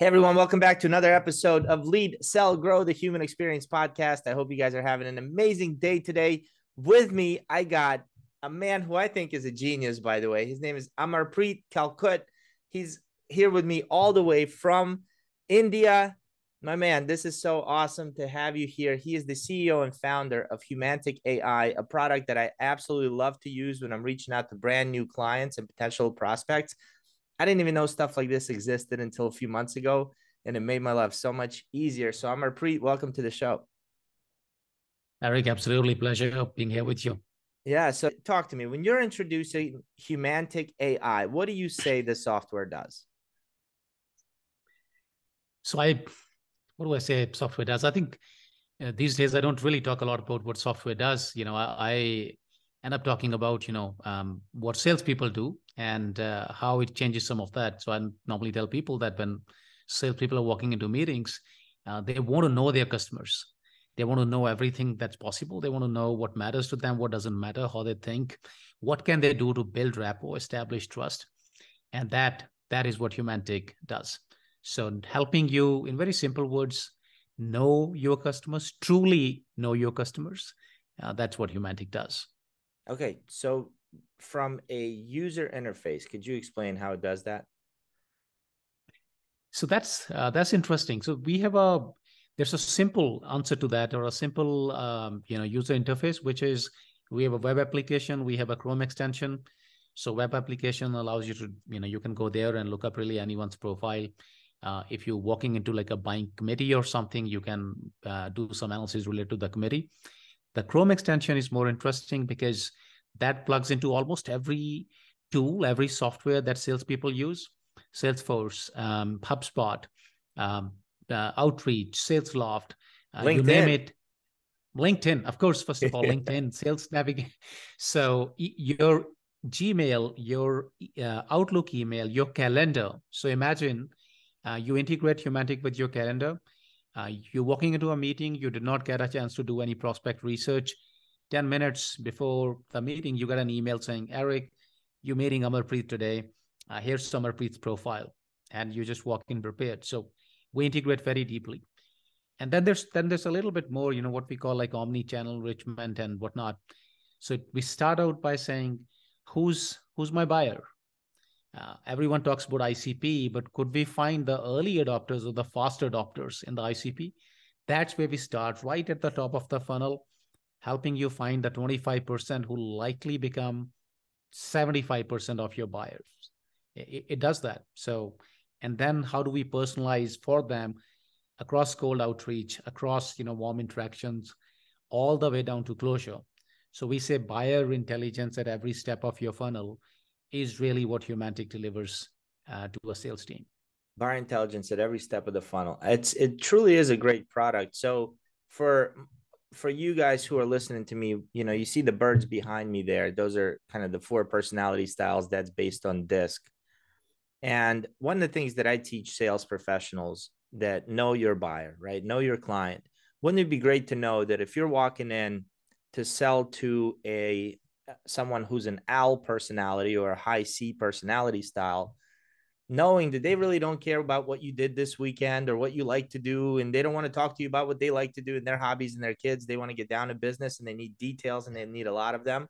Hey everyone, welcome back to another episode of Lead, Sell, Grow the Human Experience podcast. I hope you guys are having an amazing day today. With me, I got a man who I think is a genius, by the way. His name is Amarpreet Kalkat. He's here with me all the way from India. My man, this is so awesome to have you here. He is the CEO and founder of Humantic AI, a product that I absolutely love to use when I'm reaching out to brand new clients and potential prospects. I didn't even know stuff like this existed until a few months ago, and it made my life so much easier. So, Amarpreet. Welcome to the show. Eric, absolutely pleasure being here with you. Yeah. So, talk to me. When you're introducing Humantic AI, what do you say the software does? So, I, what do I say software does? I think uh, these days I don't really talk a lot about what software does. You know, I, I end up talking about, you know, um, what salespeople do and uh, how it changes some of that. So I normally tell people that when salespeople are walking into meetings, uh, they want to know their customers. They want to know everything that's possible. They want to know what matters to them, what doesn't matter, how they think, what can they do to build rapport, establish trust, and that that is what Humantic does. So helping you, in very simple words, know your customers, truly know your customers. Uh, that's what Humantic does. Okay, so from a user interface. Could you explain how it does that? So that's uh, that's interesting. So we have a there's a simple answer to that, or a simple um, you know user interface, which is we have a web application, we have a Chrome extension. So web application allows you to you know you can go there and look up really anyone's profile. Uh, if you're walking into like a buying committee or something, you can uh, do some analysis related to the committee. The Chrome extension is more interesting because that plugs into almost every tool, every software that salespeople use. Salesforce, um, HubSpot, um, uh, Outreach, SalesLoft, uh, you name it. LinkedIn, of course, first of all, LinkedIn, Sales Navigate. So your Gmail, your uh, Outlook email, your calendar. So imagine uh, you integrate Humantic with your calendar. Uh, you're walking into a meeting, you did not get a chance to do any prospect research. 10 minutes before the meeting, you get an email saying, Eric, you're meeting Amarpreet today. Uh, here's Amarpreet's profile. And you just walk in prepared. So we integrate very deeply. And then there's then there's a little bit more, you know, what we call like omni-channel enrichment and whatnot. So we start out by saying, who's who's my buyer? Uh, everyone talks about ICP, but could we find the early adopters or the fast adopters in the ICP? That's where we start right at the top of the funnel helping you find the 25% who likely become 75% of your buyers. It, it, does that. So, and then how do we personalize for them across cold outreach, across you know warm interactions, all the way down to closure. So we say buyer intelligence at every step of your funnel is really what Humantic delivers uh, to a sales team. Buyer intelligence at every step of the funnel. It's it truly is a great product. So for for you guys who are listening to me, you know, you see the birds behind me there. Those are kind of the four personality styles that's based on DISC. And one of the things that I teach sales professionals that know your buyer, right? Know your client. Wouldn't it be great to know that if you're walking in to sell to a someone who's an L personality or a high C personality style, knowing that they mm-hmm. really don't care about what you did this weekend or what you like to do and they don't want to talk to you about what they like to do and their hobbies and their kids they want to get down to business and they need details and they need a lot of them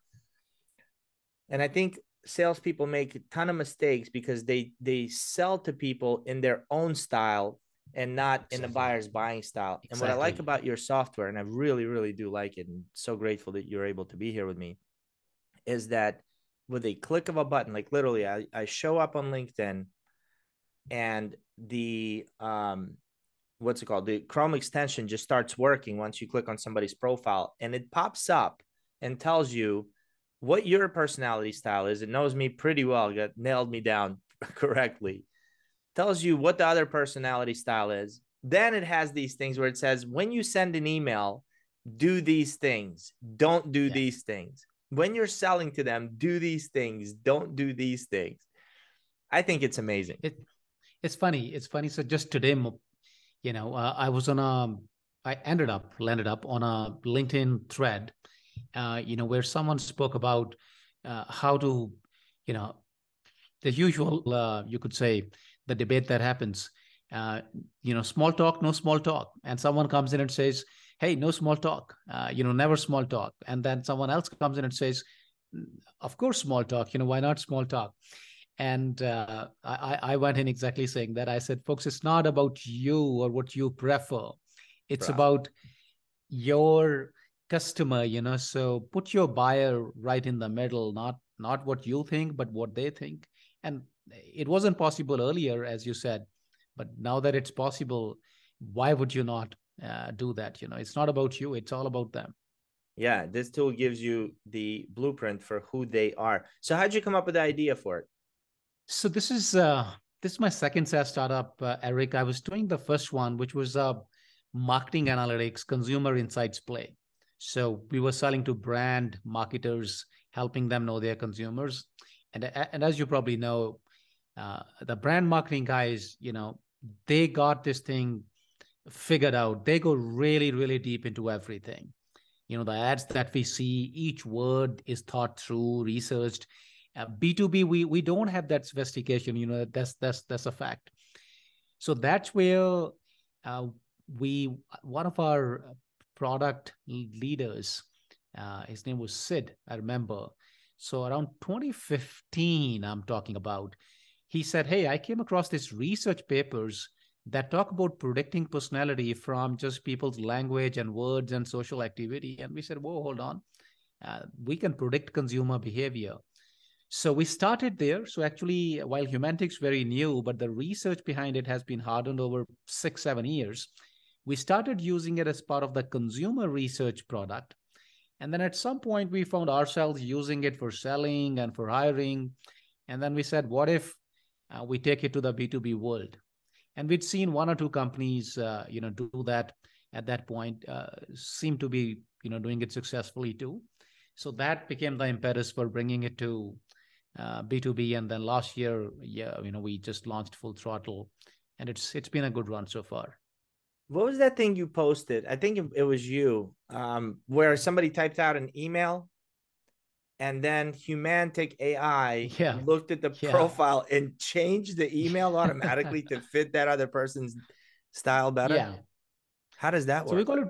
and i think salespeople make a ton of mistakes because they they sell to people in their own style and not exactly. in the buyer's buying style exactly. and what i like about your software and i really really do like it and so grateful that you're able to be here with me is that with a click of a button like literally i, I show up on linkedin and the um what's it called? The chrome extension just starts working once you click on somebody's profile and it pops up and tells you what your personality style is. It knows me pretty well got nailed me down correctly. Tells you what the other personality style is. Then it has these things where it says when you send an email do these things. Don't do yeah. these things when you're selling to them do these things don't do these things i think it's amazing it, it's funny. It's funny. So just today, you know, uh, I was on a, I ended up landed up on a LinkedIn thread, uh, you know, where someone spoke about uh, how to, you know, the usual, uh, you could say, the debate that happens. uh, you know, small talk, no small talk. And someone comes in and says, hey, no small talk, uh, you know, never small talk. And then someone else comes in and says, of course, small talk, you know, why not small talk? And uh, I, I went in exactly saying that. I said, folks, it's not about you or what you prefer. It's right. about your customer, you know. So put your buyer right in the middle, not not what you think, but what they think. And it wasn't possible earlier, as you said, but now that it's possible, why would you not uh, do that? You know, it's not about you; it's all about them. Yeah, this tool gives you the blueprint for who they are. So, how'd you come up with the idea for it? So this is uh, this is my second SaaS startup, uh, Eric. I was doing the first one, which was a marketing analytics, consumer insights play. So we were selling to brand marketers, helping them know their consumers. And and as you probably know, uh, the brand marketing guys, you know, they got this thing figured out. They go really, really deep into everything. You know, the ads that we see, each word is thought through, researched uh, b2b we we don't have that sophistication you know that's that's that's a fact so that's where uh, we one of our product leaders uh, his name was sid i remember so around 2015 i'm talking about he said hey i came across these research papers that talk about predicting personality from just people's language and words and social activity and we said whoa hold on uh, we can predict consumer behavior so we started there. So actually, while Humantic's very new, but the research behind it has been hardened over six, seven years. We started using it as part of the consumer research product. And then at some point, we found ourselves using it for selling and for hiring. And then we said, what if uh, we take it to the B2B world? And we'd seen one or two companies, uh, you know, do that at that point, uh, seem to be, you know, doing it successfully too. So that became the impetus for bringing it to uh, B2B. And then last year, yeah, you know, we just launched Full Throttle, and it's it's been a good run so far. What was that thing you posted? I think it was you, um, where somebody typed out an email, and then Humantic AI yeah. looked at the yeah. profile and changed the email automatically to fit that other person's style better. Yeah. How does that work? So we call it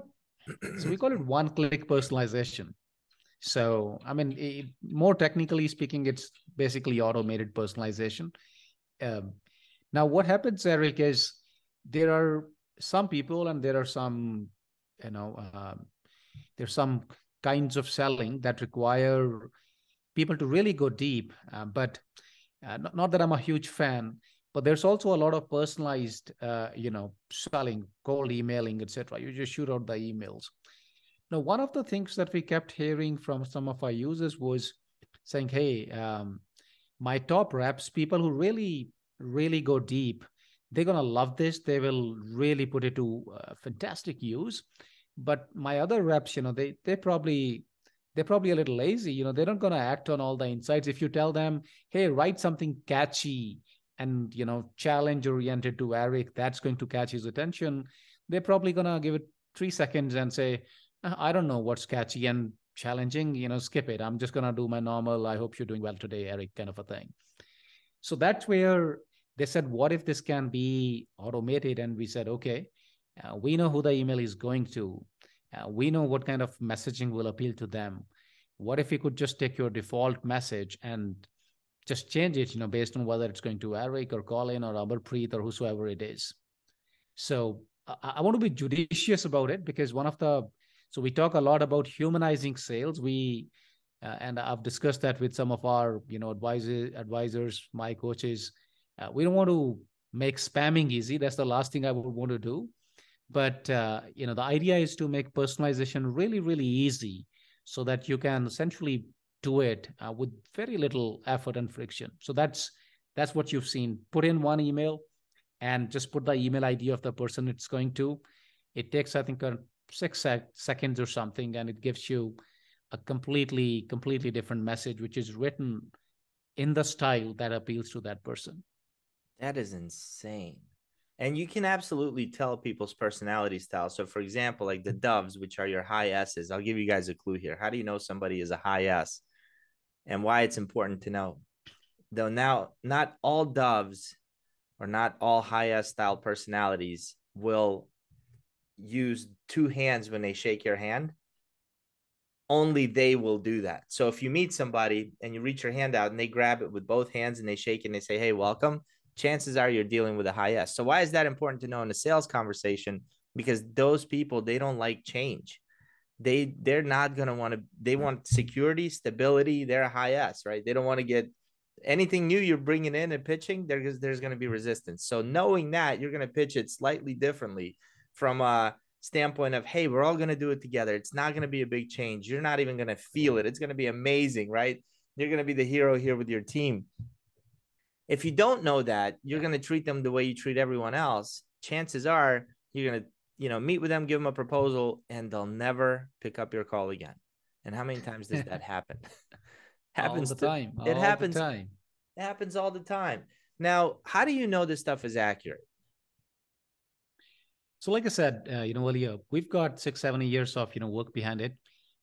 so we call it one click personalization. So, I mean, it, more technically speaking, it's basically automated personalization. Um, now, what happens, Eric, is there are some people and there are some, you know, uh, there's some kinds of selling that require people to really go deep. Uh, but uh, not, not, that I'm a huge fan, but there's also a lot of personalized, uh, you know, selling, cold emailing, etc. You just shoot out the emails. Now, one of the things that we kept hearing from some of our users was saying, hey, um, my top reps, people who really, really go deep, they're to love this. They will really put it to uh, fantastic use. But my other reps, you know, they they probably they're probably a little lazy. You know, they're not going to act on all the insights. If you tell them, hey, write something catchy and you know, challenge oriented to Eric, that's going to catch his attention. They're probably going to give it three seconds and say, uh, I don't know what's catchy and challenging, you know, skip it. I'm just going to do my normal, I hope you're doing well today, Eric, kind of a thing. So that's where they said, what if this can be automated? And we said, okay, uh, we know who the email is going to. Uh, we know what kind of messaging will appeal to them. What if we could just take your default message and just change it, you know, based on whether it's going to Eric or Colin or Amarpreet or whosoever it is. So I, I want to be judicious about it because one of the so we talk a lot about humanizing sales. We uh, and I've discussed that with some of our you know advisors, advisors, my coaches. Uh, we don't want to make spamming easy. That's the last thing I would want to do. But uh, you know the idea is to make personalization really really easy, so that you can essentially do it uh, with very little effort and friction. So that's that's what you've seen. Put in one email and just put the email ID of the person it's going to. It takes, I think, six sec- seconds or something, and it gives you a completely, completely different message, which is written in the style that appeals to that person. That is insane. And you can absolutely tell people's personality style. So, for example, like the mm-hmm. doves, which are your high S's, I'll give you guys a clue here. How do you know somebody is a high S and why it's important to know? Though now, not all doves or not all high S style personalities will use two hands when they shake your hand. Only they will do that. So if you meet somebody and you reach your hand out and they grab it with both hands and they shake and they say, Hey, welcome, chances are you're dealing with a high S. So why is that important to know in a sales conversation? Because those people, they don't like change. They they're not gonna want to, they want security, stability, they're a high S, right? They don't want to get anything new you're bringing in and pitching, there's there's going to be resistance. So knowing that you're going to pitch it slightly differently from a standpoint of, hey, we're all going to do it together. It's not going to be a big change. You're not even going to feel it. It's going to be amazing, right? You're going to be the hero here with your team. If you don't know that, you're going to treat them the way you treat everyone else. Chances are you're going to, you know, meet with them, give them a proposal, and they'll never pick up your call again. And how many times does that happen? happens all the time. To, it happens. Time. It happens all the time. Now, how do you know this stuff is accurate? So, like I said, uh, you know, earlier, we've got six, seven years of you know work behind it.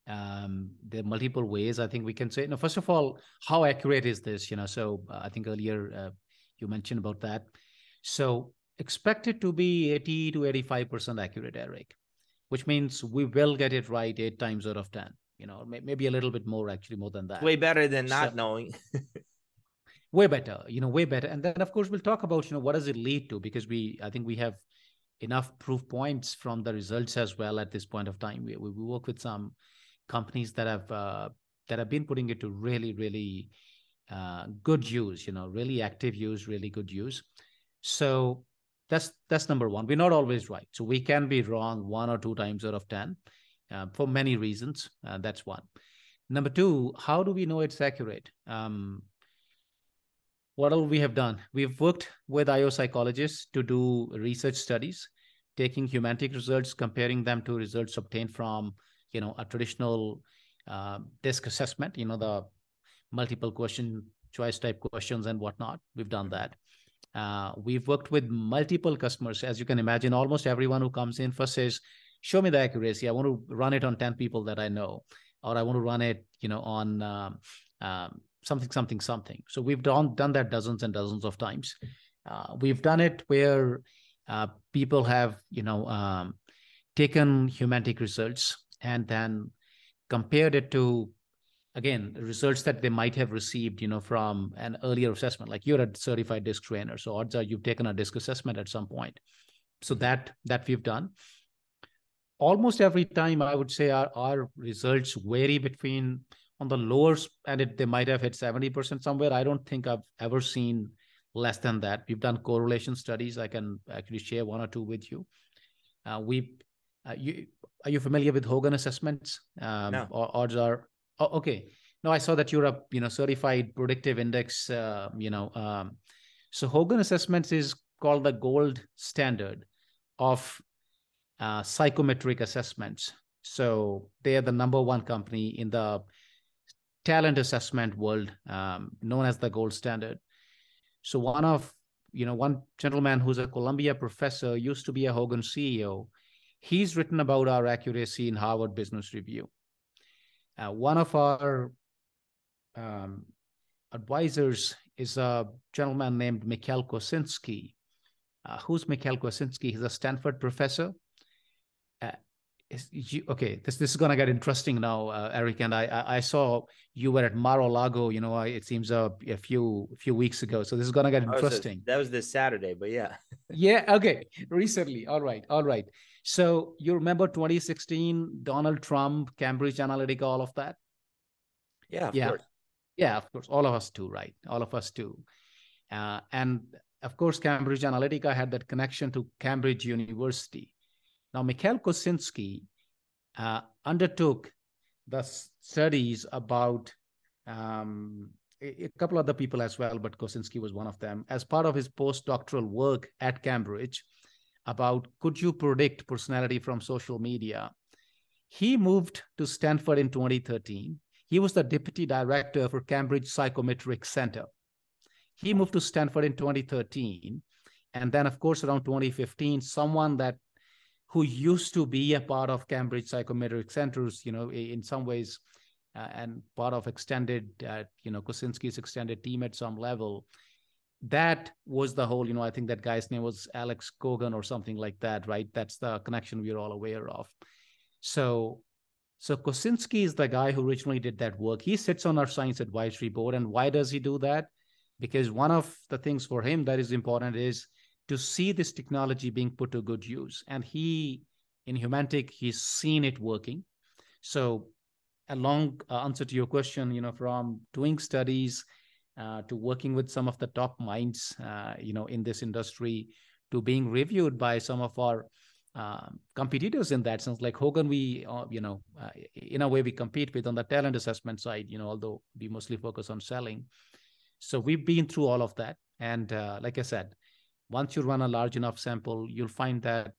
Um, there are multiple ways I think we can say. You know, first of all, how accurate is this? You know, so uh, I think earlier uh, you mentioned about that. So, expect it to be 80 to 85 percent accurate, Eric, which means we will get it right eight times out of ten you know, maybe a little bit more, actually, more than that. Way better than not so, knowing. way better, you know, way better. And then, of course, we'll talk about, you know, what does it lead to? Because we, I think we have enough proof points from the results as well at this point of time. We, we work with some companies that have, uh, that have been putting it to really, really uh, good use, you know, really active use, really good use. So that's that's number one. We're not always right, so we can be wrong one or two times out of ten uh, for many reasons. Uh, that's one. Number two, how do we know it's accurate? Um, what all we have done? We've worked with IO psychologists to do research studies, taking humantic results, comparing them to results obtained from, you know, a traditional uh, DISC assessment. You know, the multiple question choice type questions and whatnot. We've done that. Uh, we've worked with multiple customers. As you can imagine, almost everyone who comes in first says, show me the accuracy. I want to run it on 10 people that I know, or I want to run it, you know, on um, um, something, something, something. So we've done, done that dozens and dozens of times. Uh, we've done it where uh, people have, you know, um, taken humantic results and then compared it to again results that they might have received you know from an earlier assessment like you're a certified disc trainer so odds are you've taken a disc assessment at some point so that that we've done almost every time I would say our, our results vary between on the lower and it, they might have hit 70% somewhere. I don't think I've ever seen less than that. We've done correlation studies. I can actually share one or two with you. Uh, we, uh, you, are you familiar with Hogan assessments? Um, no. Odds are, oh, okay. No, I saw that you're a you know certified predictive index. Uh, you know, um, so Hogan assessments is called the gold standard of uh, psychometric assessments. So they are the number one company in the talent assessment world, um, known as the gold standard. So one of you know one gentleman who's a Columbia professor used to be a Hogan CEO. He's written about our accuracy in Harvard Business Review. Uh, one of our um, advisors is a gentleman named Michal Kosinski. Uh, who's Michal Kosinski? He's a Stanford professor you, okay, this this is gonna get interesting now, uh, Eric. And I, I, I saw you were at Mar-a-Lago. You know, it seems a, a few few weeks ago. So this is gonna get interesting. That was, this Saturday, but yeah. yeah. Okay. Recently. All right. All right. So you remember 2016, Donald Trump, Cambridge Analytica, all of that. Yeah. yeah. Course. Yeah. Of course. All of us too. Right. All of us too. Uh, and of course, Cambridge Analytica had that connection to Cambridge University. Now, Michal Kosinski uh, undertook the studies about um, a, a, couple other people as well, but Kosinski was one of them, as part of his postdoctoral work at Cambridge about could you predict personality from social media. He moved to Stanford in 2013. He was the deputy director for Cambridge Psychometric Center. He moved to Stanford in 2013. And then, of course, around 2015, someone that who used to be a part of Cambridge Psychometric Centers, you know, in some ways, uh, and part of extended, uh, you know, Kosinski's extended team at some level, that was the whole, you know, I think that guy's name was Alex Kogan or something like that, right? That's the connection we're all aware of. So, so Kosinski is the guy who originally did that work. He sits on our science advisory board. And why does he do that? Because one of the things for him that is important is to see this technology being put to good use. And he, in Humantic, he's seen it working. So a long uh, answer to your question, you know, from doing studies uh, to working with some of the top minds, uh, you know, in this industry, to being reviewed by some of our uh, competitors in that sense. Like Hogan, we, uh, you know, uh, in a way we compete with on the talent assessment side, you know, although we mostly focus on selling. So we've been through all of that. And like I said, once you run a large enough sample, you'll find that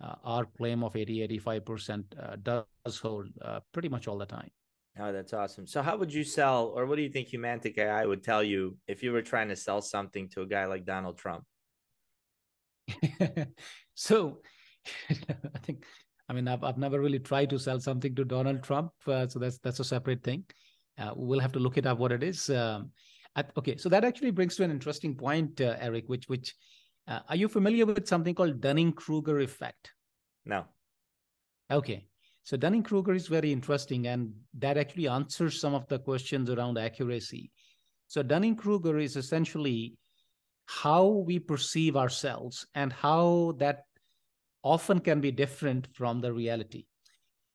uh, our claim of 80 85% uh, does hold uh, pretty much all the time oh that's awesome so how would you sell or what do you think humantic ai would tell you if you were trying to sell something to a guy like donald trump so i think i mean I've, I've never really tried to sell something to donald trump uh, so that's that's a separate thing uh, we'll have to look it up what it is um, okay so that actually brings to an interesting point uh, eric which which uh, are you familiar with something called Dunning Kruger effect? No. Okay. So Dunning Kruger is very interesting, and that actually answers some of the questions around accuracy. So Dunning Kruger is essentially how we perceive ourselves and how that often can be different from the reality.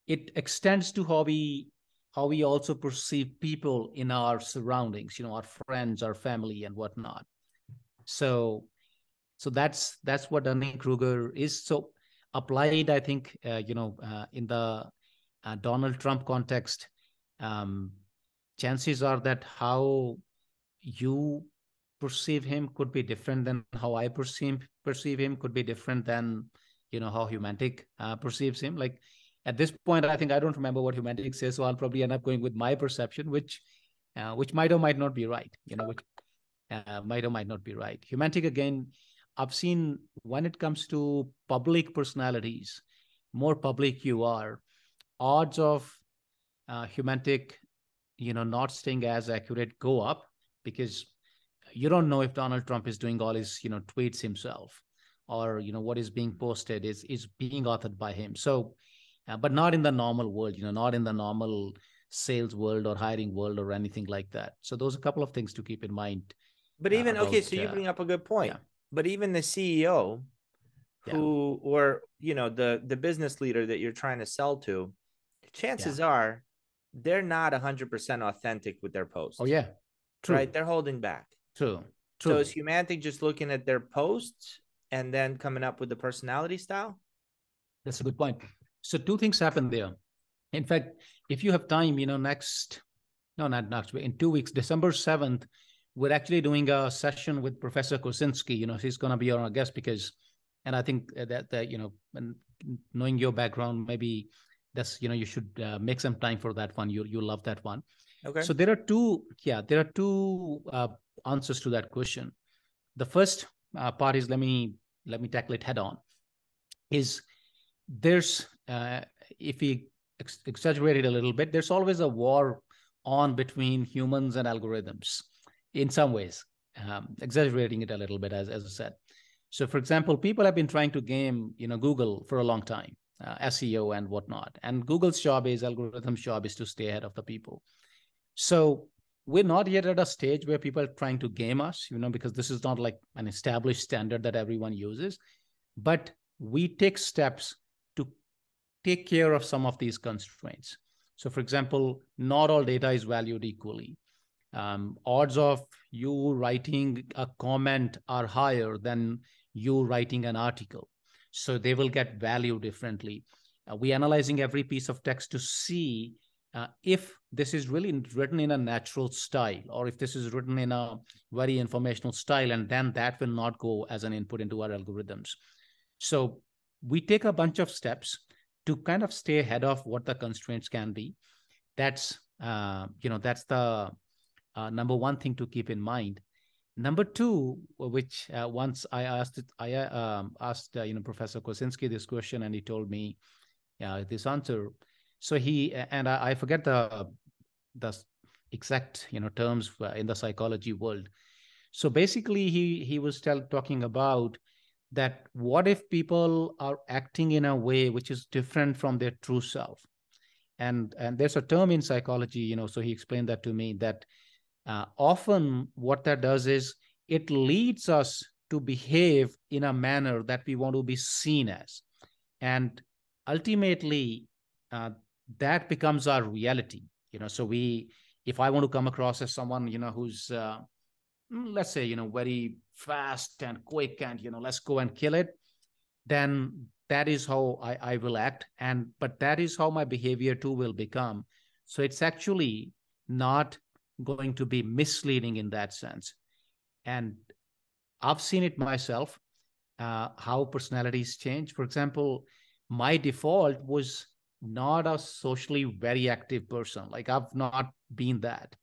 It extends to how we how we also perceive people in our surroundings, you know, our friends, our family, and whatnot. So so that's that's what dunning kruger is so applied i think uh, you know uh, in the uh, donald trump context um, chances are that how you perceive him could be different than how i perceive perceive him could be different than you know how humantic uh, perceives him. Like at this point i think i don't remember what humantic says so i'll probably end up going with my perception which uh, which might or might not be right you know which uh, might or might not be right. Humantic again I've seen when it comes to public personalities, more public you are, odds of uh, humantic, you know, not staying as accurate go up because you don't know if Donald Trump is doing all his, you know, tweets himself or, you know, what is being posted is, is being authored by him. So, uh, but not in the normal world, you know, not in the normal sales world or hiring world or anything like that. So those are a couple of things to keep in mind. But even, uh, about, okay, so you uh, bring up a good point. Yeah but even the CEO yeah. who or you know the the business leader that you're trying to sell to chances yeah. are they're not 100% authentic with their posts. Oh yeah. True. Right? They're holding back. True. True. So is Humantic just looking at their posts and then coming up with the personality style? That's a good point. So two things happen there. In fact, if you have time, you know, next no, not next week, in two weeks, December 7th, we're actually doing a session with Professor Kosinski. You know, he's going to be our guest because, and I think that that you know, knowing your background, maybe that's you know you should uh, make some time for that one. You you love that one. Okay. So there are two, yeah, there are two uh, answers to that question. The first uh, part is let me let me tackle it head on. Is there's uh, if we ex- exaggerate it a little bit, there's always a war on between humans and algorithms in some ways, um, exaggerating it a little bit, as, as I said. So, for example, people have been trying to game, you know, Google for a long time, uh, SEO and whatnot. And Google's job is, algorithm's job is to stay ahead of the people. So we're not yet at a stage where people are trying to game us, you know, because this is not like an established standard that everyone uses. But we take steps to take care of some of these constraints. So, for example, not all data is valued equally um, odds of you writing a comment are higher than you writing an article. So they will get value differently. Uh, we analyzing every piece of text to see uh, if this is really written in a natural style or if this is written in a very informational style, and then that will not go as an input into our algorithms. So we take a bunch of steps to kind of stay ahead of what the constraints can be. That's uh, you know that's the uh, number one thing to keep in mind. Number two, which uh, once I asked it, I uh, um, asked uh, you know Professor Kosinski this question, and he told me uh, this answer. So he and I, I forget the the exact you know terms in the psychology world, So basically, he he was tell, talking about that what if people are acting in a way which is different from their true self and and there's a term in psychology you know so he explained that to me that uh, often what that does is it leads us to behave in a manner that we want to be seen as. And ultimately uh, that becomes our reality. You know so we if i want to come across as someone you know who's uh, mm, let's say you know very fast and quick and you know let's go and kill it then that is how I, I will act. And but that is how my behavior too will become. So it's actually not going to be misleading in that sense. And i've seen it myself uh, how personalities change. For example my default was not a socially very active person. Like i've not been that.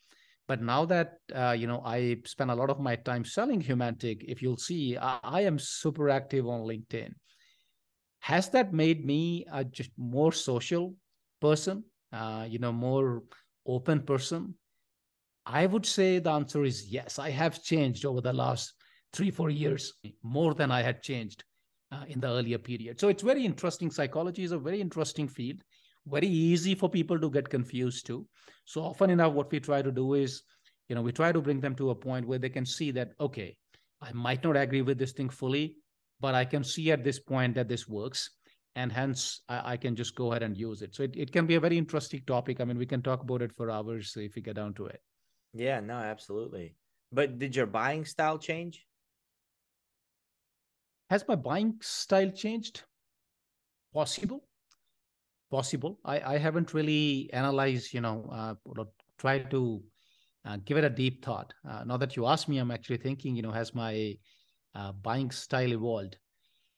But now that uh, you know i spend a lot of my time selling humantic if you'll see I, I am super active on linkedin. Has that made me a just more social person uh, you know more open person i would say the answer is yes. I have changed over the last three four years more than i had changed uh, in the earlier period. So it's very interesting. Psychology is a very interesting field very easy for people to get confused too so often enough what we try to do is you know we try to bring them to a point where they can see that okay i might not agree with this thing fully but i can see at this point that this works and hence I, I, can just go ahead and use it. So it, it can be a very interesting topic. I mean we can talk about it for hours if we get down to it yeah no absolutely but did your buying style change has my buying style changed possible possible. I, I haven't really analyzed, you know, uh, try to uh, give it a deep thought. Uh, now that you ask me, I'm actually thinking, you know, has my uh, buying style evolved?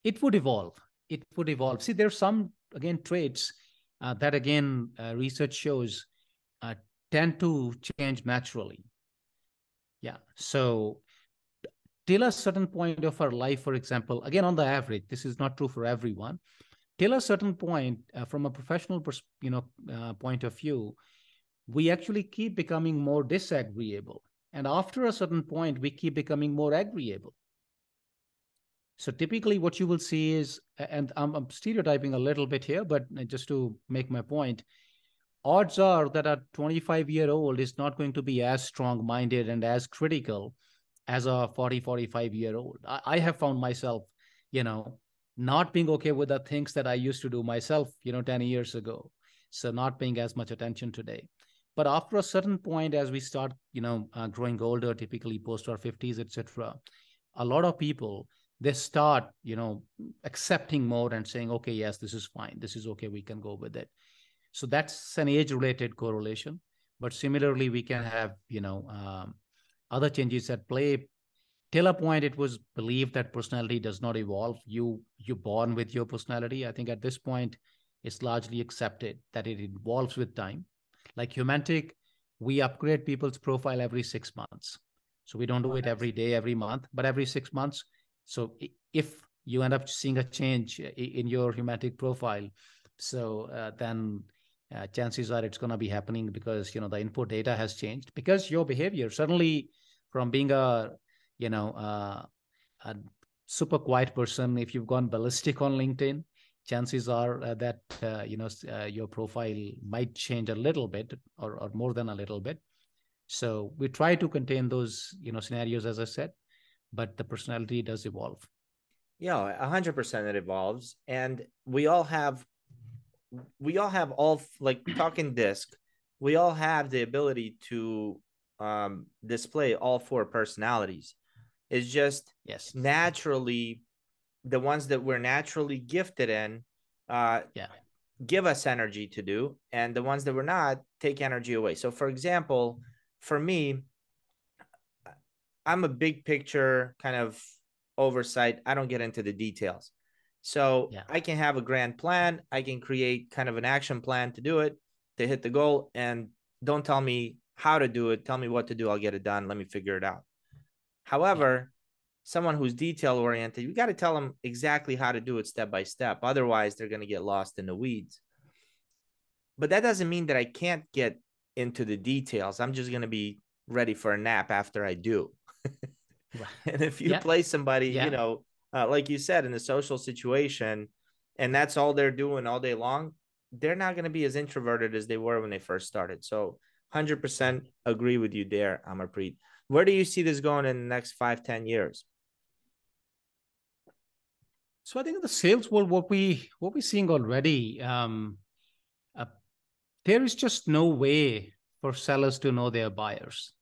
It would evolve. It would evolve. See, there's some again traits uh, that again uh, research shows tend to change naturally. Yeah. So till a certain point of our life, for example, again on the average, this is not true for everyone till a certain point, uh, from a professional pers- you know uh, point of view, we actually keep becoming more disagreeable, and after a certain point, we keep becoming more agreeable. So typically, what you will see is, and I'm, I'm stereotyping a little bit here, but just to make my point, odds are that a 25 year old is not going to be as strong minded and as critical as a 40 45 year old I, I, have found myself you know not being okay with the things that I used to do myself, you know, 10 years ago. So not paying as much attention today. But after a certain point, as we start, you know, uh, growing older, typically post our 50s, etc., a lot of people they start, you know, accepting more and saying, okay, yes, this is fine, this is okay, we can go with it. So that's an age-related correlation. But similarly, we can have, you know, um, other changes at play. Till a point it was believed that personality does not evolve you you born with your personality. I think at this point it's largely accepted that it evolves with time. Like humantic we upgrade people's profile every six months. So we don't do it every day every month but every six months. So if you end up seeing a change in your humantic profile so uh, then uh, chances are it's going to be happening because you know the input data has changed. Because your behavior suddenly from being a you know uh, a super quiet person if you've gone ballistic on linkedin chances are uh, that uh, you know uh, your profile might change a little bit or, or more than a little bit. So we try to contain those you know scenarios as i said but the personality does evolve. Yeah 100% it evolves. And we all have we all have all like talking disc we all have the ability to um, display all four personalities. It's just yes. naturally the ones that we're naturally gifted in uh yeah. give us energy to do and the ones that we're not take energy away. So for example for me i'm a big picture kind of oversight. I don't get into the details so yeah. i can have a grand plan i can create kind of an action plan to do it to hit the goal and don't tell me how to do it tell me what to do i'll get it done let me figure it out However, someone who's detail oriented, you got to tell them exactly how to do it step by step. Otherwise, they're going to get lost in the weeds. But that doesn't mean that I can't get into the details. I'm just going to be ready for a nap after I do. And if you Yeah. play somebody, Yeah. you know, uh, like you said, in a social situation, and that's all they're doing all day long, they're not going to be as introverted as they were when they first started. So, hundred percent agree with you there, Amarpreet. Where do you see this going in the next five, ten years? So I think in the sales world, what we what we're seeing already, um, uh, there is just no way for sellers to know their buyers.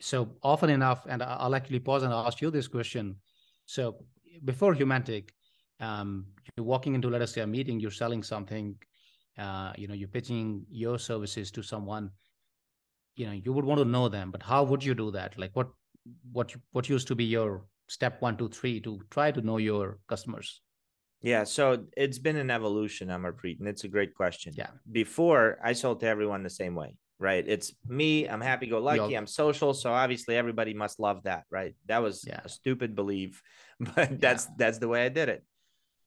So often enough, and I'll actually pause and ask you this question. So before Humantic, um, you're walking into, let us say, a meeting, you're selling something, uh, you know, you're pitching your services to someone. You know, you would want to know them, but how would you do that? Like, what, what, what used to be your step one, two, three to try to know your customers? Yeah, so it's been an evolution, Amarpreet, and it's a great question. Yeah. Before I sold to everyone the same way, right? It's me, I'm happy go lucky, I'm social, so obviously everybody must love that, right? That was Yeah. a stupid belief, but that's that's the way I did it.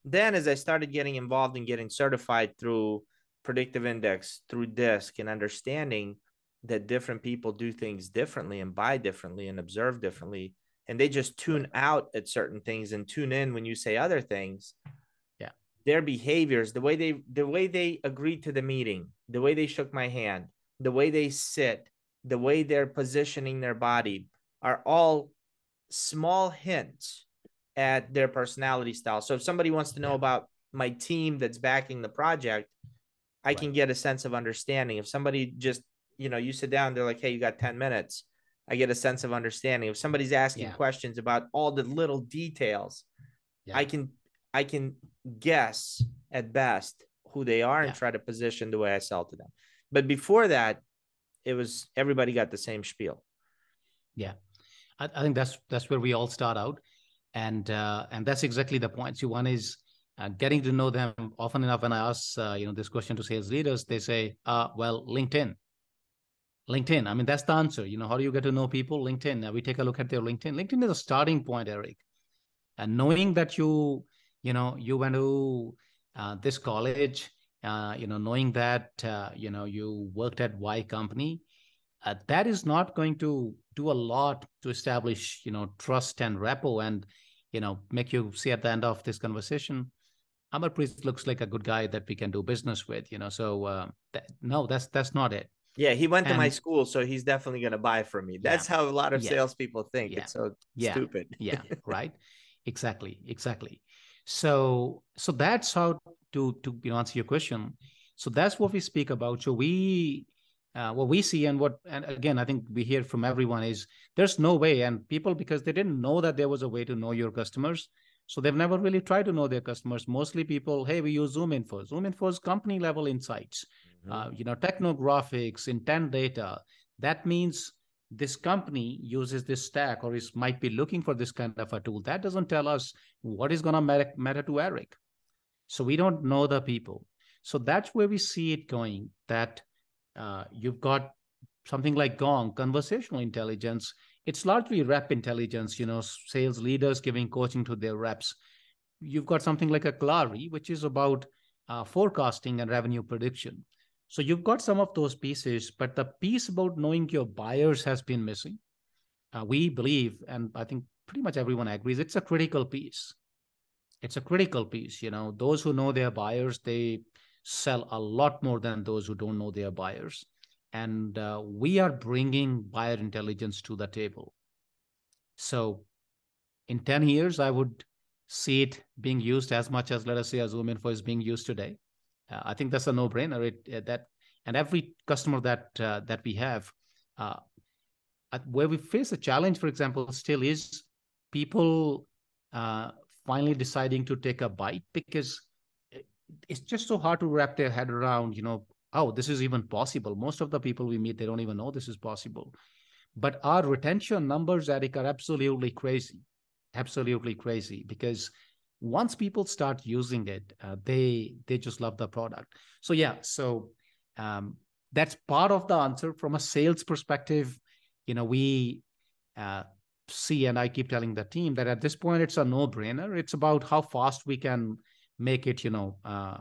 Then as I started getting involved in getting certified through predictive index, through disc and understanding that different people do things differently and buy differently and observe differently and they just tune out at certain things and tune in when you say other things yeah. their behaviors, the way they the way they agreed to the meeting, the way they shook my hand, the way they sit, the way they're positioning their body are all small hints at their personality style. So if somebody wants to know Yeah. about my team that's backing the project, I can get a sense of understanding. If somebody just, you know, you sit down, they're like, "Hey, you got 10 minutes." I get a sense of understanding. If somebody's asking Yeah. questions about all the little details, Yeah. I can I can guess at best who they are and try to position the way I sell to them. But before that, it was everybody got the same spiel. I, I think that's that's where we all start out, and uh, and that's exactly the point. So one is uh, getting to know them. Often enough, when I ask uh, you know this question to sales leaders, they say, uh, "Well, LinkedIn." LinkedIn. I mean, that's the answer. You know, how do you get to know people? LinkedIn. Now we take a look at their LinkedIn. LinkedIn is a starting point, Eric. And knowing that you, you know, you went to uh, this college, uh, you know, knowing that uh, you know you worked at Y company, uh, that is not going to do a lot to establish you know trust and rapport and you know make you see at the end of this conversation Amarpreet looks like a good guy that we can do business with you know so uh, that, no that's that's not it Yeah, he went to my school, so he's definitely gonna buy from me. That's how a lot of Yeah. salespeople think. Yeah. It's so Yeah. stupid. yeah right exactly exactly so so that's how to to you know answer your question. So that's what we speak about. So we uh, what we see and what and again i think we hear from everyone is there's no way. And people because they didn't know that there was a way to know your customers so they've never really tried to know their customers. Mostly people hey we use ZoomInfo. Zoom info is company level insights Mhm. uh, you know technographics intent data. That means this company uses this stack or is might be looking for this kind of a tool. That doesn't tell us what is going to matter, matter to eric so we don't know the people so that's where we see it going that uh, you've got something like gong conversational intelligence it's largely rep intelligence you know sales leaders giving coaching to their reps you've got something like a Clari which is about uh, forecasting and revenue prediction so you've got some of those pieces, but the piece about knowing your buyers has been missing. Uh, we believe, and I think pretty much everyone agrees, it's a critical piece. It's a critical piece. You know, those who know their buyers, they sell a lot more than those who don't know their buyers. And uh, we are bringing buyer intelligence to the table. So in 10 years, I would see it being used as much as, let us say, a ZoomInfo is being used today. Uh, I think that's a no-brainer. It, uh, that and every customer that uh, that we have, uh, where we face a challenge, for example, still is people uh, finally deciding to take a bite because it's just so hard to wrap their head around. You know, oh, this is even possible. Most of the people we meet, they don't even know this is possible. But our retention numbers, Eric, are absolutely crazy, absolutely crazy because once people start using it, uh, they they just love the product. So yeah, so um, that's part of the answer from a sales perspective. You know, we uh, see, and I keep telling the team that at this point it's a no-brainer. It's about how fast we can make it, you know, uh,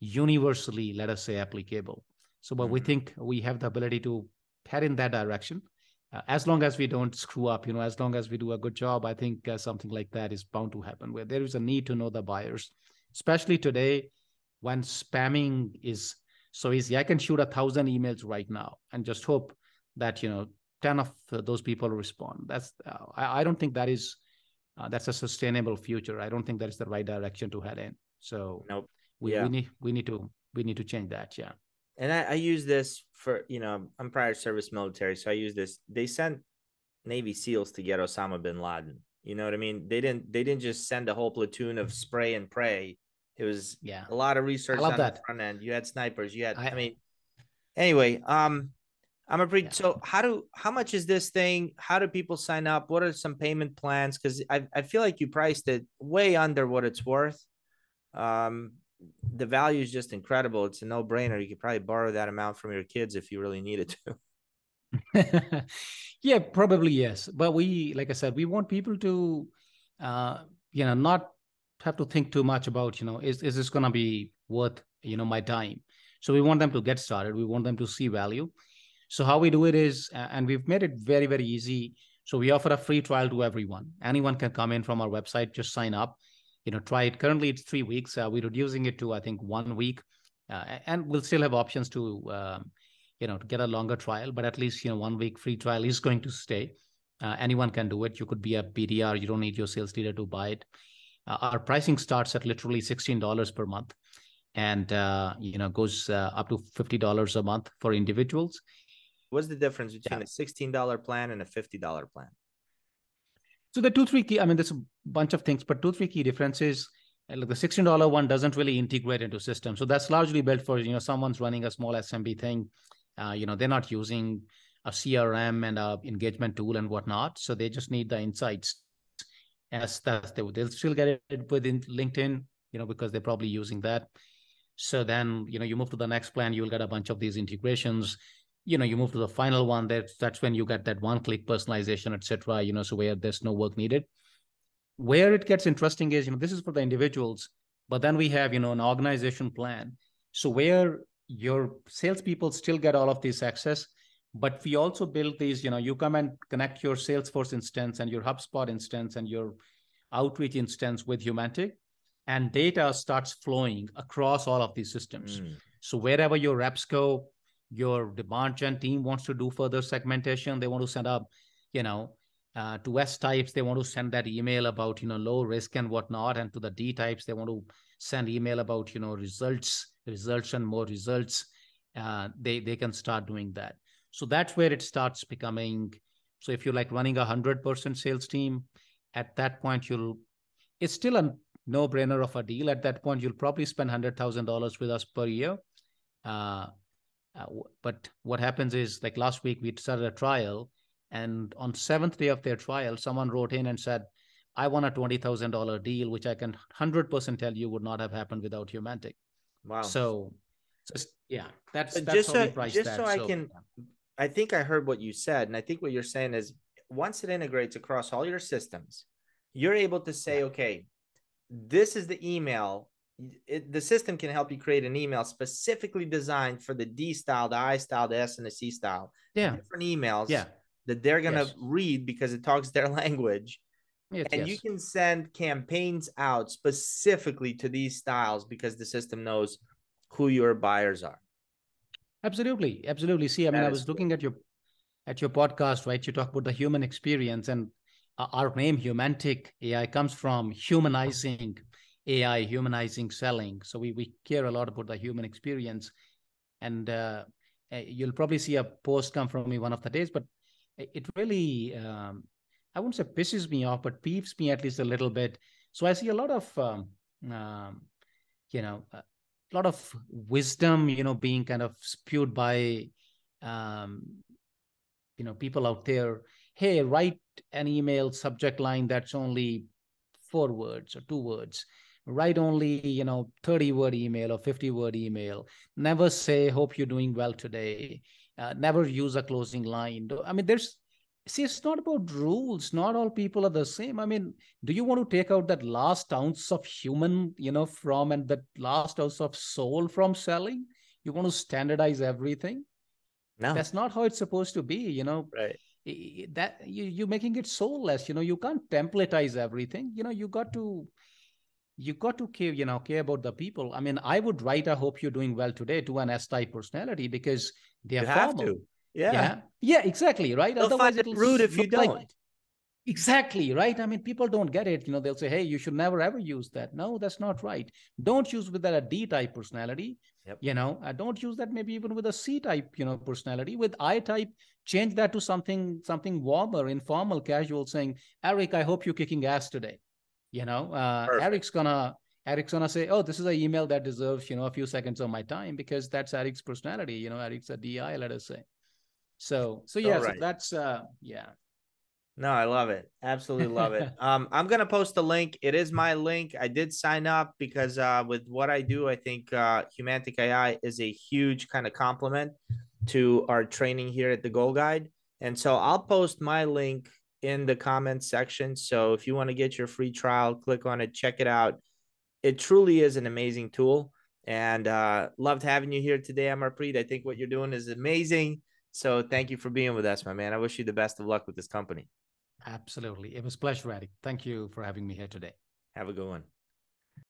universally, let us say, applicable. So, but we Mhm. think we have the ability to head in that direction. uh, as long as we don't screw up, you know, as long as we do a good job, I think uh, something like that is bound to happen where there is a need to know the buyers, especially today when spamming is so easy. I can shoot a thousand emails right now and just hope that, you know, 10 of those people respond. That's, uh, I, I, don't think that is, uh, that's a sustainable future. I don't think that is the right direction to head in. So nope. we, yeah. we need, we need to, we need to change that. Yeah and I, I, use this for you know I'm prior service military, so I use this. They sent Navy SEALs to get Osama bin Laden. You know what I mean? They didn't they didn't just send a whole platoon of spray and pray. It was yeah a lot of research on that. the front end. You had snipers. You had I, I mean anyway um I'm a pretty yeah. so how do how much is this thing? How do people sign up? What are some payment plans? Because I I feel like you priced it way under what it's worth. Um, the value is just incredible. It's a no brainer. You could probably borrow that amount from your kids if you really needed to. yeah, probably yes. But we, like I said, we want people to, uh, you know, not have to think too much about, you know, is is this going to be worth, you know, my time? So we want them to get started. We want them to see value. So how we do it is, and we've made it very very easy. So we offer a free trial to everyone. Anyone can come in from our website, just sign up. You know try it. Currently it's three weeks. Uh, we're reducing it to i think one week. Uh, and we'll still have options to um, you know to get a longer trial but at least you know one week free trial is going to stay. Uh, anyone can do it. You could be a bdr you don't need your sales leader to buy it. Uh, our pricing starts at literally $16 per month and uh, you know goes uh, up to $50 a month for individuals what's the difference between yeah. a $16 plan and a $50 plan so the two, three key, I mean, there's a bunch of things, but two, three key differences. Like the $16 one doesn't really integrate into system. So that's largely built for, you know, someone's running a small SMB thing. Uh, you know, they're not using a CRM and a engagement tool and whatnot. So they just need the insights as that they, they'll still get it within LinkedIn, you know, because they're probably using that. So then, you know, you move to the next plan, you'll get a bunch of these integrations you know you move to the final one that that's when you get that one click personalization etc you know so where there's no work needed. Where it gets interesting is you know this is for the individuals but then we have you know an organization plan. So where your salespeople still get all of this access but we also build these you know you come and connect your salesforce instance and your hubspot instance and your outreach instance with humantic and data starts flowing across all of these systems. Mm. so wherever your reps go your demand gen team wants to do further segmentation, they want to send up, you know, uh, to S types, they want to send that email about, you know, low risk and whatnot. And to the D types, they want to send email about, you know, results, results and more results. Uh, they, they can start doing that. So that's where it starts becoming. So if you're like running a hundred percent sales team, at that point, you'll, it's still a no brainer of a deal. At that point, you'll probably spend hundred thousand dollars with us per year. Uh, uh, but what happens is like last week we started a trial and on seventh day of their trial someone wrote in and said i want a $20000 deal which i can 100% tell you would not have happened without humantic wow so just yeah that's, that's just so, just that. so i can yeah. i think i heard what you said and i think what you're saying is once it integrates across all your systems you're able to say yeah. okay this is the email it, the system can help you create an email specifically designed for the D style, the I style, the S, and the C style. Yeah. Different emails yeah. that they're going to yes. read because it talks their language. Yes, and yes. you can send campaigns out specifically to these styles because the system knows who your buyers are. Absolutely. Absolutely. See, I mean, I was cool. looking at your at your podcast, right? You talk about the human experience and uh, our name Humantic AI comes from humanizing AI humanizing selling. So we, we care a lot about the human experience. And uh, eh, you'll probably see a post come from me one of the days, but it really, um, I wouldn't say pisses me off, but peeves me at least a little bit. So I see a lot of, um, um, you know, a lot of wisdom, you know, being kind of spewed by, um, you know, people out there. Hey, write an email subject line that's only four words or two words write only you know 30 word email or 50 word email. Never say hope you're doing well today. Uh, never use a closing line. I mean there's see it's not about rules. Not all people are the same. I mean do you want to take out that last ounce of human you know from and that last ounce of soul from selling? You want to standardize everything? No. That's not how it's supposed to be you know. Right. That you you're making it soulless. You know, you can't templatize everything. You know, you got to you got to care, you know, care about the people. I mean, I would write, I hope you're doing well today to an S-type personality because they are You have formal. to. Yeah. Yeah. Yeah, exactly. Right. They'll Otherwise, find it rude if you don't. Exactly, right? I mean, people don't get it. You know, they'll say, hey, you should never ever use that. No, that's not right. Don't use with that a D type personality. Yep. You know, uh, don't use that maybe even with a C type, you know, personality. With I type, change that to something something warmer, informal, casual, saying, Eric, I hope you're kicking ass today. You know, uh, Eric's gonna Eric's gonna say, oh, this is an email that deserves, you know, a few seconds of my time because that's Eric's personality. You know, Eric's a DI, let us say. So, so yeah, so that's uh, yeah. No, I love it. Absolutely love it. Um, I'm gonna post a link. It is my link. I did sign up because uh, with what I do, I think uh, Humantic AI is a huge kind of complement to our training here at the Goal Guide. And so I'll post my link in the comments section. So if you want to get your free trial, click on it, check it out. It truly is an amazing tool. And uh, loved having you here today, Amarpreet. I think what you're doing is amazing. So thank you for being with us, my man. I wish you the best of luck with this company. Absolutely. It was a pleasure, Eric. Thank you for having me here today. Have a good one.